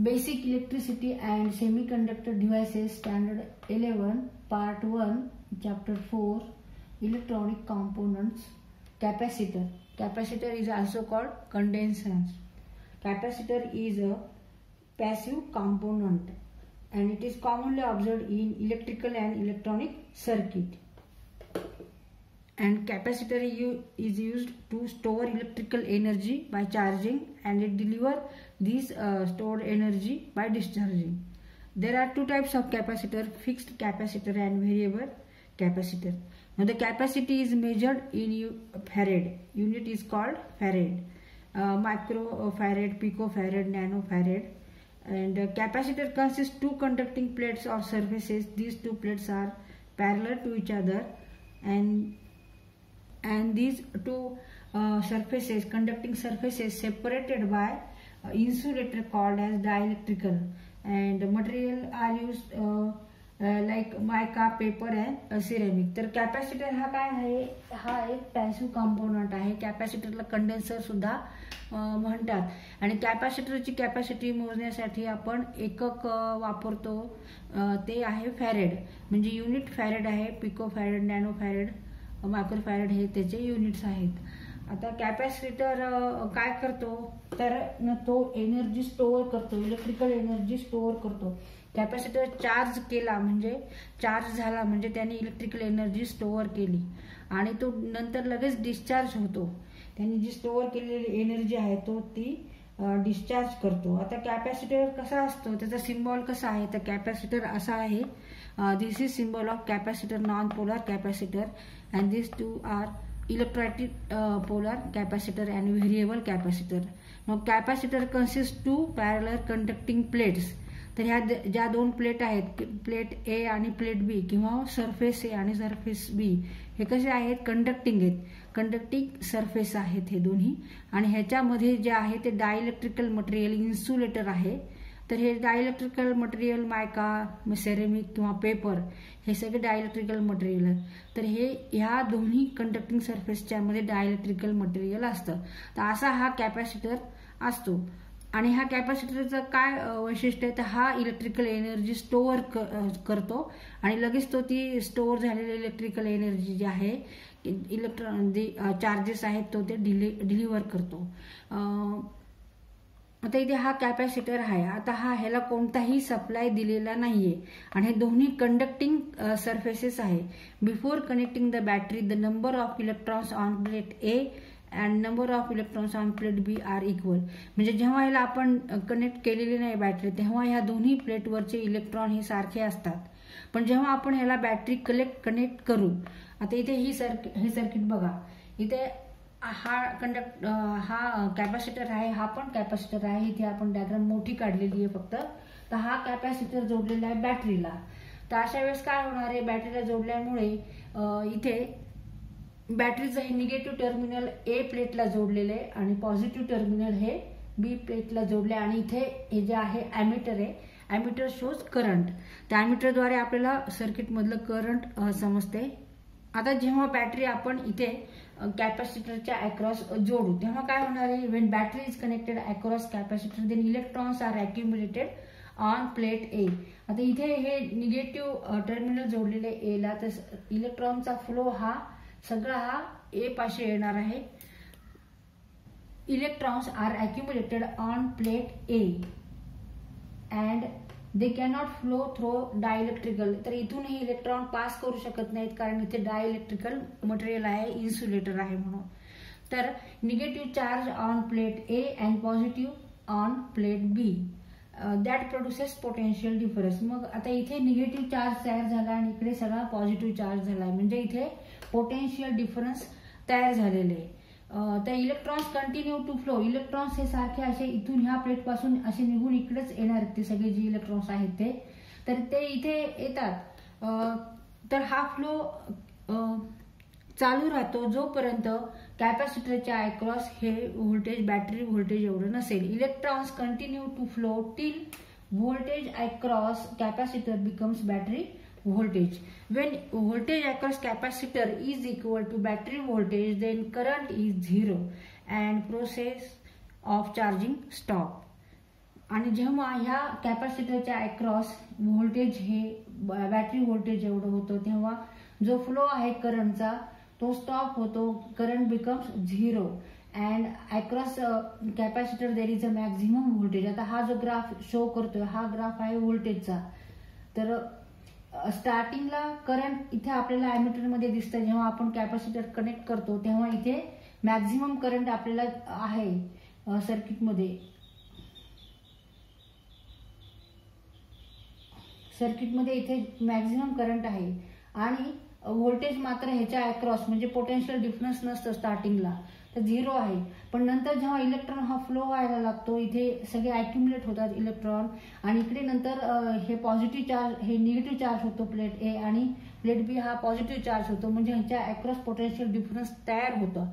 Basic Electricity and Semiconductor Devices Standard 11 Part 1 Chapter 4 Electronic Components Capacitor Capacitor is also called condensance. Capacitor is a passive component and it is commonly observed in electrical and electronic circuit and capacitor is used to store electrical energy by charging and it deliver this uh, stored energy by discharging. There are two types of capacitor fixed capacitor and variable capacitor. Now the capacity is measured in farad unit is called farad uh, microfarad picofarad nanofarad and uh, capacitor consists two conducting plates or surfaces. These two plates are parallel to each other. And and these two uh, surfaces conducting surfaces separated by uh, insulator called as dielectrical. And material are used uh, like mica paper and ceramic तर capacitor हा काय आहे? हा एक passive component आहे. कॅपॅसिटरला condenser सुद्धा म्हणतात. आणि कॅपॅसिटरची कॅपॅसिटी मोजण्यासाठी आपण एकक वापरतो. ते आहे फॅरेड. म्हणजे युनिट फॅरेड आहे pico farad nano farad microfarad हे त्याचे युनिट्स आहेत. आता कॅपॅसिटर काय करतो? तर तो एनर्जी स्टोअर करतो इलेक्ट्रिकल एनर्जी स्टोअर करतो. कॅपॅसिटर चार्ज केला म्हणजे चार्ज झाला म्हणजे त्याने इलेक्ट्रिकल एनर्जी स्टोअर केली. आणि तो नंतर लगेच डिस्चार्ज होतो. त्यांनी जी स्टोअर केलेली एनर्जी आहे तो ती डिस्चार्ज करतो. आता कॅपॅसिटर कसा असतो? त्याचा सिम्बॉल कसा आहे? तर कॅपॅसिटर असा आहे. This is symbol of capacitor non polar capacitor and two two are electrolytic polar capacitor and variable capacitor. मग capacitor consists two parallel conducting plates तर ह्या ज्या दोन प्लेट आहेत प्लेट ए आणि प्लेट बी किंवा सरफेस ए आणि सरफेस बी हे कसे आहेत? कंडक्टिंग आहेत. कंडक्टिंग सरफेस आहेत हे दोन्ही. आणि ह्याच्यामध्ये जे आहे ते डायइलेक्ट्रिकल मटेरियल इन्सुलेटर आहे. तर हे डायलेक्ट्रिकल मटेरियल मायका सेरेमिक किंवा पेपर हे सगळे डायलेक्ट्रिकल मटेरियल आहे तर हे ह्या दोन्ही कंडक्टिंग सरफेसच्या मध्ये डायलेक्ट्रिकल मटेरियल असतं. तर असा हा कॅपॅसिटर असतो. आणि ह्या कॅपॅसिटरचं काय वैशिष्ट्य आहे? तर हा इलेक्ट्रिकल एनर्जी स्टोअर करतो. आणि लगेच तो ती स्टोअर झालेली इलेक्ट्रिकल एनर्जी जी आहे इलेक्ट्रॉन जे चार्जेस आहेत तो ते डिलि डिलिव्हर करतो. आता इथे हा कॅपॅसिटर आहे. आता हा ह्याला कोणताही सप्लाय दिलेला नाहीये. आणि हे दोन्ही कंडक्टिंग सरफेसेस आहे. Before connecting the battery the number of electrons on plate A and number of electrons on plate B are equal म्हणजे जेव्हा ह्याला आपण कनेक्ट केलेली नाही बॅटरी तेव्हा ह्या दोन्ही प्लेटवरचे इलेक्ट्रॉन हे सारखे असतात. पण जेव्हा आपण ह्याला बॅटरी कलेक्ट कनेक्ट करू आता इथे ही सर्किट हे सर्किट बघा. इथे हा कंडक्ट हा कॅपॅसिटर आहे हा पण कॅपॅसिटर आहे. इथे आपण डायग्राम मोठी काढलेली आहे फक्त. तर हा कॅपॅसिटर जोडलेला आहे बॅटरीला तर अशा वेळेस काय होणार आहे? बॅटरीला जोडल्यामुळे इथे बॅटरीचं हे निगेटिव्ह टर्मिनल ए प्लेटला जोडलेलं आहे आणि पॉझिटिव्ह टर्मिनल हे बी प्लेटला जोडले आणि इथे हे जे आहे ॲमिटर आहे. ॲमिटर शोज करंट त्या ॲमिटरद्वारे आपल्याला सर्किटमधलं करंट समजते. आता जेव्हा बॅटरी आपण इथे कॅपॅसिटरच्या अक्रॉस जोडू. तेव्हा काय होणार आहे? When battery is connected across capacitor then electrons are accumulated on plate A आता इथे हे निगेटिव्ह टर्मिनल जोडलेले एला तर इलेक्ट्रॉनचा फ्लो हा सगळा हा ए पाशी येणार आहे. Electrons are accumulated on plate A and they cannot flow through dielectrical तर इथूनही इलेक्ट्रॉन पास करू शकत नाहीत कारण इथे डायइलेक्ट्रिकल मटेरियल आहे इन्सुलेटर आहे म्हणून. तर negative charge on plate A and positive on plate B that produces potential difference मग आता इथे निगेटिव्ह चार्ज तयार झाला आणि इकडे सगळा पॉझिटिव्ह चार्ज झाला म्हणजे इथे पोटेन्शियल डिफरन्स तयार झालेले आहे. तर electrons continue to flow electrons हे सारखे असे इथून ह्या प्लेटपासून असे निघून इकडेच येणार ते सगळे जे इलेक्ट्रॉन्स आहेत ते. तर ते इथे येतात. तर हा फ्लो चालू राहतो जोपर्यंत कॅपॅसिटरच्या अक्रॉस हे व्होल्टेज बॅटरी व्होल्टेज एवढं नसेल. Electrons continue to flow till voltage across capacitor becomes battery voltage. When voltage across capacitor is equal to battery voltage then current is zero and process of charging stop. आणि जेव्हा ह्या कॅपॅसिटरच्या across voltage हे battery voltage एवढं होतं तेव्हा जो flow आहे करंटचा तो स्टॉप होतो current becomes zero and across capacitor there is a maximum voltage आता हा जो ग्राफ शो करतोय हा ग्राफ आहे व्होल्टेजचा तर स्टार्टिंगला करंट इथे आपल्याला मध्ये दिसतं. जेव्हा आपण कॅपॅसिटर कनेक्ट करतो तेव्हा इथे मॅक्झिमम करंट आपल्याला आहे सर्किटमध्ये सर्किटमध्ये इथे मॅक्झिमम करंट आहे. आणि व्होल्टेज मात्र ह्याच्या अक्रॉस म्हणजे पोटेन्शियल डिफरन्स नसतं स्टार्टिंगला तर झिरो आहे. पण नंतर जेव्हा इलेक्ट्रॉन हा फ्लो व्हायला लागतो इथे सगळे अॅक्युमुलेट होतात इलेक्ट्रॉन आणि इकडे नंतर हे पॉझिटिव्ह चार्ज हे निगेटिव्ह चार्ज होतो प्लेट ए आणि प्लेट बी हा पॉझिटिव्ह चार्ज होतो. म्हणजे ह्याच्या अक्रॉस पोटेन्शियल डिफरन्स तयार होतं.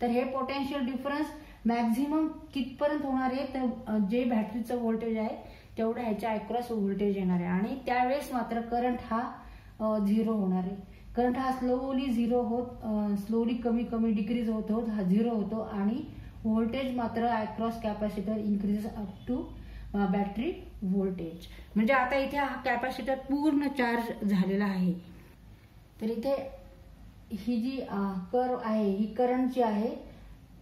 तर हे पोटेन्शियल डिफरन्स मॅक्झिमम कितपर्यंत होणार आहे? तर जे बॅटरीचं व्होल्टेज आहे तेवढं ह्याच्या अक्रॉस व्होल्टेज येणार आहे. आणि त्यावेळेस मात्र करंट हा झिरो होणार आहे. करंट हा स्लोली झिरो होत स्लोली कमी कमी डिक्रीज होत होत हा झिरो होतो आणि व्होल्टेज मात्र across capacitor increase up to battery voltage म्हणजे आता इथे हा कॅपॅसिटर पूर्ण चार्ज झालेला आहे. तर इथे ही जी कर आहे ही करंटची आहे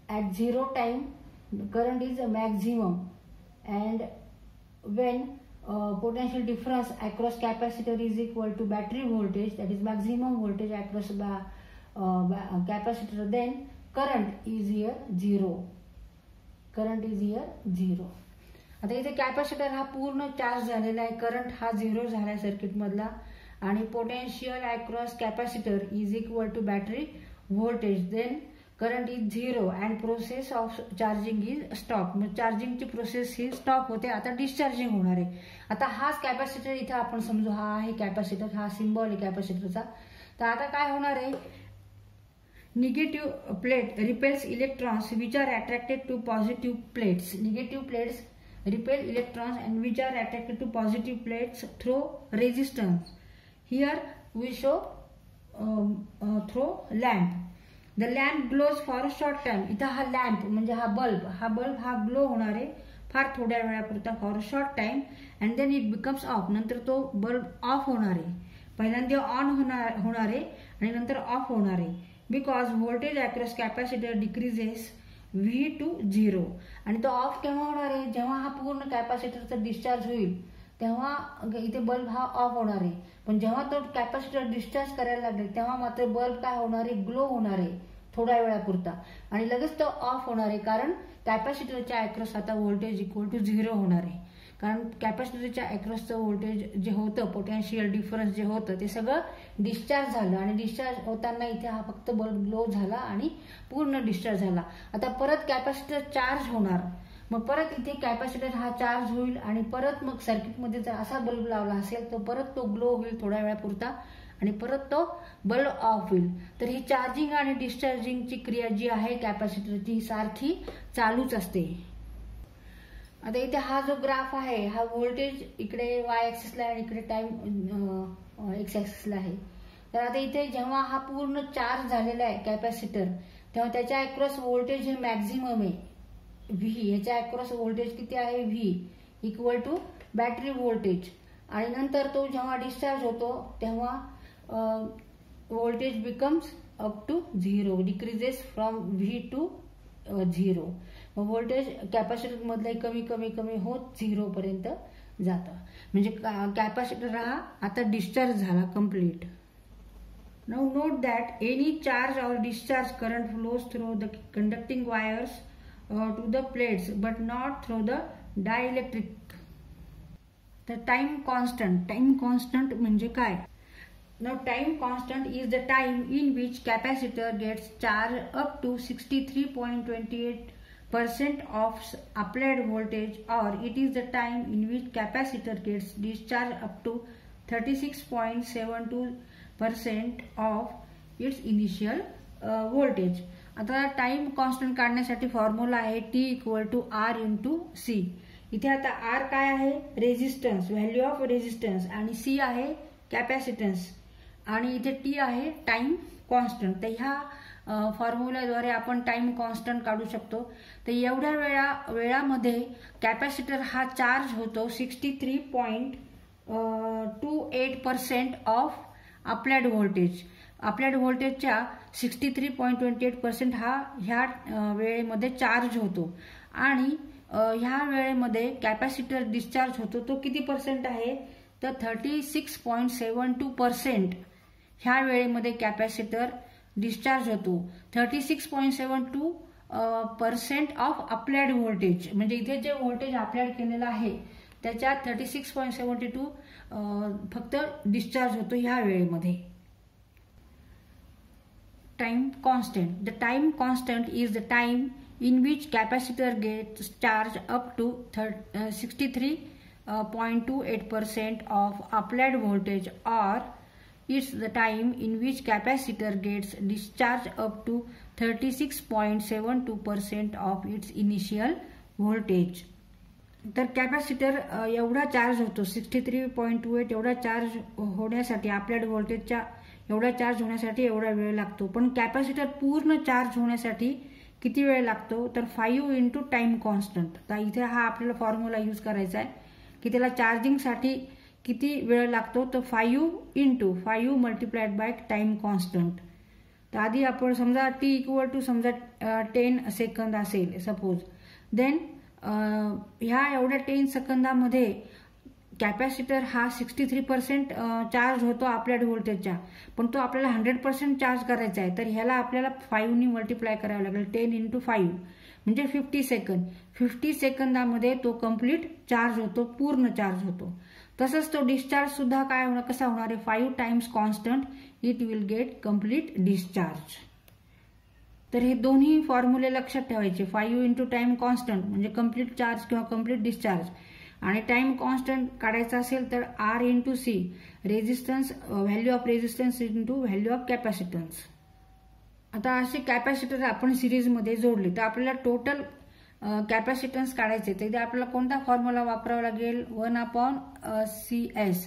at zero time current is a maximum and when potential difference across capacitor is equal to battery voltage that is maximum voltage across capacitor then current is near zero current is near zero आता इथे capacitor हा पूर्ण charge झालेला आहे. Current हा zero झाला आहे सर्किटमधला आणि potential across capacitor is equal to battery voltage then current is zero and process of charging is stop मग चार्जिंगची प्रोसेस ही स्टॉप होते. आता डिस्चार्जिंग होणार आहे. आता हाच कॅपॅसिटर इथे आपण समजू हा आहे कॅपॅसिटर हा सिम्बॉल आहे कॅपॅसिटरचा तर आता काय होणार आहे? Negative plate repels electrons which are attracted to positive plates negative plates repel electrons and which are attracted to positive plates through resistance here we show through lamp the lamp glows for a short time इथं हा lamp म्हणजे हा bulb हा bulb हा glow होणार आहे फार थोड्या वेळापुरता for a short time and then it becomes off नंतर तो बल्ब ऑफ होणार आहे. पहिल्यांदा ऑन होणार होणार आहे आणि नंतर ऑफ होणार आहे. Because voltage across capacitor decreases V to zero आणि तो ऑफ केव्हा होणार आहे? जेव्हा हा पूर्ण कॅपॅसिटरचा डिस्चार्ज होईल. तेव्हा इथे बल्ब हा ऑफ होणार आहे. पण जेव्हा तो कॅपॅसिटर डिस्चार्ज करायला लागेल तेव्हा मात्र बल्ब काय होणार आहे? ग्लो होणार आहे थोड्या वेळापुरता. आणि लगेच तो ऑफ होणार आहे कारण कॅपॅसिटरच्या अॅक्रॉस आता व्होल्टेज इक्वल टू झिरो होणार आहे. कारण कॅपॅसिटरच्या अॅक्रॉसचं व्होल्टेज जे होतं पोटॅन्शियल डिफरन्स जे होतं ते सगळं डिस्चार्ज झालं. आणि डिस्चार्ज होताना इथे हा फक्त बल्ब ग्लो झाला आणि पूर्ण डिस्चार्ज झाला. आता परत कॅपॅसिटर चार्ज होणार. मग परत इथे कॅपॅसिटर हा चार्ज होईल आणि परत मग सर्किटमध्ये जर असा बल्ब लावला असेल तर परत तो ग्लो होईल थोड्या वेळापुरता आणि परत तो बल्ब ऑफ होईल. तर ही चार्जिंग आणि डिस्चार्जिंगची क्रिया जी आहे कॅपॅसिटरची ही सारखी चालूच असते. आता इथे हा जो ग्राफ आहे हा व्होल्टेज इकडे वाय ऍक्सिसला आहे इकडे टाइम एक्स ऍक्सिसला आहे. तर आता इथे जेव्हा हा पूर्ण चार्ज झालेला आहे कॅपॅसिटर तेव्हा त्याच्या अक्रॉस व्होल्टेज हे मॅक्झिमम आहे. व्ही याच्या अक्रॉस व्होल्टेज किती आहे V equal to battery voltage आणि नंतर तो जेव्हा डिस्चार्ज होतो तेव्हा voltage becomes up to zero decreases from V to zero मग व्होल्टेज कॅपॅसिटर कमी कमी कमी होत झिरो पर्यंत जातं. म्हणजे कॅपॅसिटर हा आता डिस्चार्ज झाला complete no note that any charge or discharge current flows through the conducting wires to the plates but not through the dielectric the time constant time constant म्हणजे काय now time constant is the time in which capacitor gets charged up to 63.28 percent of applied voltage or it is the time in which capacitor gets discharged up to 36.72 percent of its initial uh, voltage आता time constant काढण्यासाठी formula आहे T equal to R into C इथे आता R काय आहे? Resistance value of resistance आणि C आहे capacitance आणि इथे टी आहे टाइम कॉन्स्टंट तर ह्या फॉर्म्युलाद्वारे आपण टाइम कॉन्स्टंट काढू शकतो. तर एवढ्या वेळा वेळामध्ये कॅपॅसिटर हा चार्ज होतो sixty three point two eight percent of applied voltage आपल्या व्होल्टेजच्या sixty three point twenty eight percent हा ह्या वेळेमध्ये चार्ज होतो. आणि ह्या वेळेमध्ये कॅपॅसिटर डिस्चार्ज होतो तो किती पर्सेंट आहे? तर thirty six point seven two percent ह्या वेळेमध्ये कॅपॅसिटर डिस्चार्ज होतो. Thirty six point seven two percent of applied voltage म्हणजे इथे जे व्होल्टेज अप्लाइड केलेलं आहे त्याच्यात thirty six point seventy two फक्त डिस्चार्ज होतो ह्या वेळेमध्ये. Time constant the time constant is the time in which capacitor gets charged up to 63.28% of applied voltage or it's the time in which capacitor gets discharged up to 36.72% of its initial voltage. तर capacitor एवढा charge होतो sixty three point two eight एवढा charge होण्यासाठी आपल्या व्होल्टेजच्या एवढा charge होण्यासाठी एवढा वेळ लागतो. पण कॅपॅसिटर पूर्ण चार्ज होण्यासाठी किती वेळ लागतो? तर फाईव्ह इंटू टाईम कॉन्स्टंट तर इथे हा आपल्याला फॉर्म्युला यूज करायचा आहे की त्याला चार्जिंगसाठी किती वेळ लागतो? तर five into five multiplied by time constant तर आधी आपण समजा टी इक्वल टू समजा टेन सेकंद असेल सपोज देन ह्या एवढ्या टेन सेकंदामध्ये कॅपॅसिटर हा सिक्स्टी थ्री पर्सेंट चार्ज होतो आपल्या व्होल्टेजच्या पण तो आपल्याला हंड्रेड पर्सेंट चार्ज करायचा आहे. तर ह्याला आपल्याला फाईव्हनी मल्टिप्लाय करावं लागेल. Ten into five. म्हणजे फिफ्टी सेकंद. फिफ्टी सेकंदामध्ये तो कंप्लीट चार्ज होतो पूर्ण चार्ज होतो. तसंच तो डिस्चार्ज सुद्धा काय होणार कसा होणार आहे? Five times constant it will get complete discharge. तर हे दोन्ही फॉर्म्युले लक्षात ठेवायचे. फाईव्ह इंटू टाइम कॉन्स्टंट म्हणजे कंप्लीट चार्ज किंवा कंप्लीट डिस्चार्ज. आणि टाइम कॉन्स्टंट काढायचा असेल तर R into C resistance value of resistance into value of capacitance आता असे कॅपॅसिटर आपण सिरीजमध्ये जोडले तर आपल्याला टोटल कॅपॅसिटन्स काढायचे तर इथे आपल्याला कोणता फॉर्म्युला वापरावा लागेल? वन अपॉन सी एस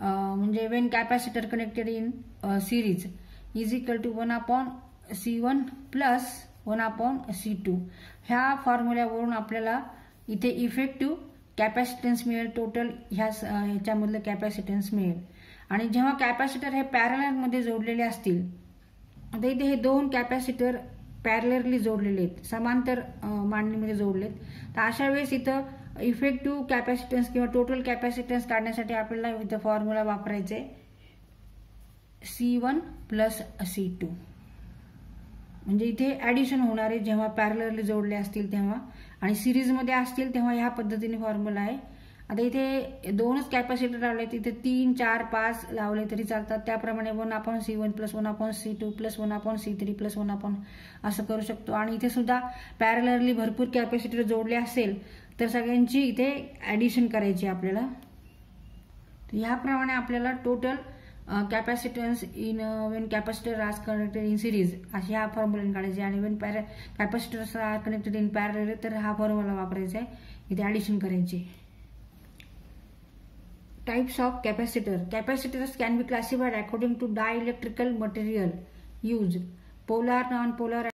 म्हणजे when capacitor connected in series is equal to one upon C one plus one upon C two ह्या फॉर्म्युल्यावरून आपल्याला इथे इफेक्टिव्ह कॅपॅसिटन्स मिळेल टोटल ह्या ह्याच्यामधलं कॅपॅसिटन्स मिळेल. आणि जेव्हा कॅपॅसिटर हे पॅरलरमध्ये जोडलेले असतील तर इथे हे दोन कॅपॅसिटर पॅरलरली जोडलेले आहेत समांतर मांडणीमध्ये जोडलेत. तर अशा वेळेस इथं इफेक्टिव्ह कॅपॅसिटन्स किंवा टोटल कॅपॅसिटन्स काढण्यासाठी आपल्याला इथं फॉर्म्युला वापरायचे C one plus C two म्हणजे इथे ऍडिशन होणार आहे जेव्हा पॅरलरली जोडले असतील तेव्हा आणि सिरीजमध्ये असतील तेव्हा ह्या पद्धतीने फॉर्म्युला आहे. आता इथे दोनच कॅपॅसिटर लावले तिथे तीन चार पाच लावले तरी चालतात. त्याप्रमाणे वन आपण सी वन प्लस वन आपण सी टू प्लस वन आपण सी थ्री प्लस वन आपण असं करू शकतो. आणि इथे सुद्धा पॅरलरली भरपूर कॅपॅसिटर जोडले असेल तर सगळ्यांची इथे ऍडिशन करायची आपल्याला. ह्याप्रमाणे आपल्याला total capacitance in when capacitor are connected in series असे ह्या फॉर्म्युला काढायचे आणि when पॅर capacitors are connected in parallel तर हा फॉर्म्युला वापरायचा आहे. इथे ऍडिशन करायचे. Types of capacitor capacitors can be classified according to dielectric material use polar non polar